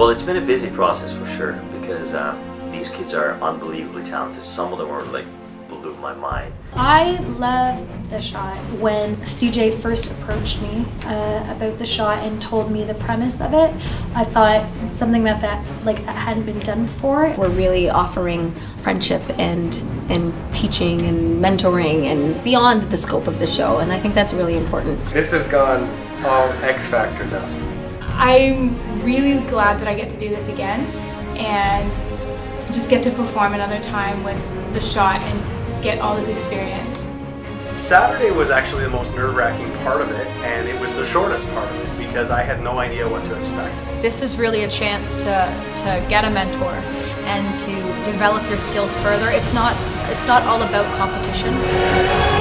Well, it's been a busy process for sure because uh, these kids are unbelievably talented. Some of them are like blew my mind. I love the shot. When CJ first approached me uh, about the shot and told me the premise of it, I thought something that that like that hadn't been done before. We're really offering friendship and and teaching and mentoring and beyond the scope of the show, and I think that's really important. This has gone all X Factor now. I'm really glad that I get to do this again and just get to perform another time with the shot and get all this experience. Saturday was actually the most nerve-wracking part of it, and it was the shortest part of it because I had no idea what to expect. This is really a chance to, to get a mentor and to develop your skills further. It's not, it's not all about competition.